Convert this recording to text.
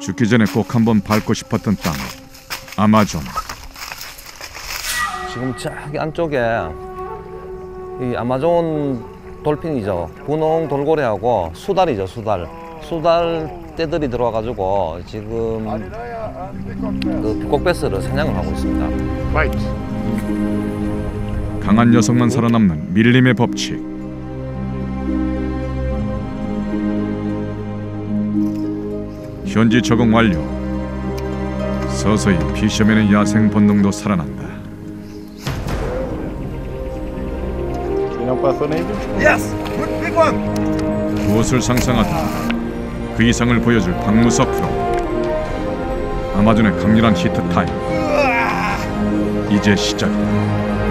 죽기 전에 꼭 한번 밟고 싶었던 땅 아마존 지금 저기 안쪽에 이 아마존 돌핀이죠. 분홍 돌고래하고 수달이죠, 수달. 수달 떼들이 들어와가지고 지금 그 빅곡베스를 사냥을 하고 있습니다. 강한 녀석만 살아남는 밀림의 법칙 현지 적응 완료. 서서히 fisherman의 야생 본능도 살아난다. 무엇을 상상하든 그 이상을 보여줄 박무석 프로. 아마존의 강렬한 히트 타임. 이제 시작이다